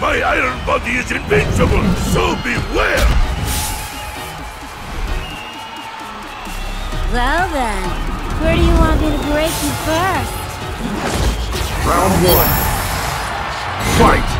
My iron body is invincible, so beware! Well then, where do you want me to break you first? Round one. Fight!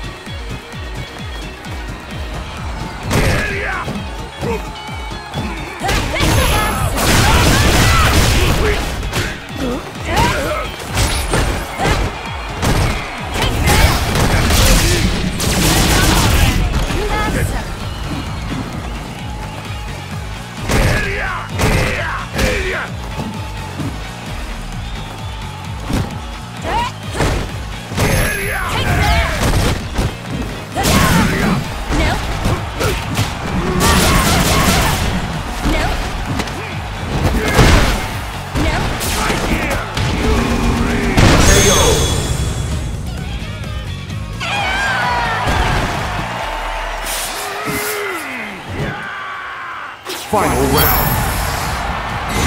Final round.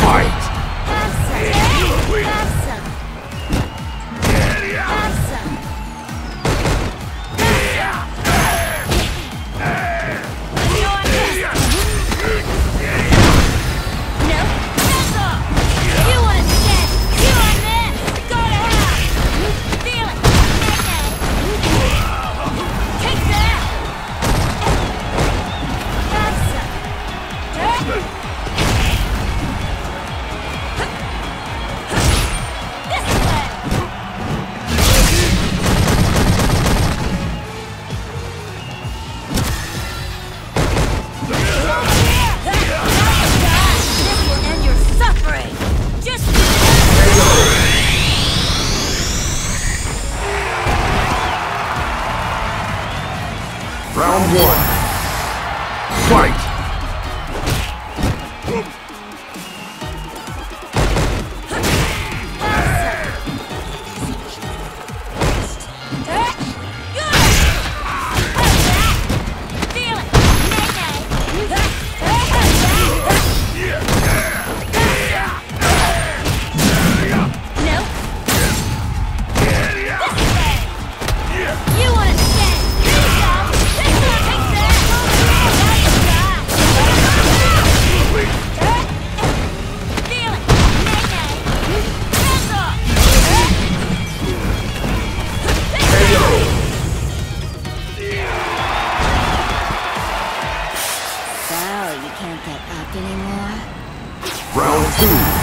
Fight! Round one. Fight! So, anymore? Round two.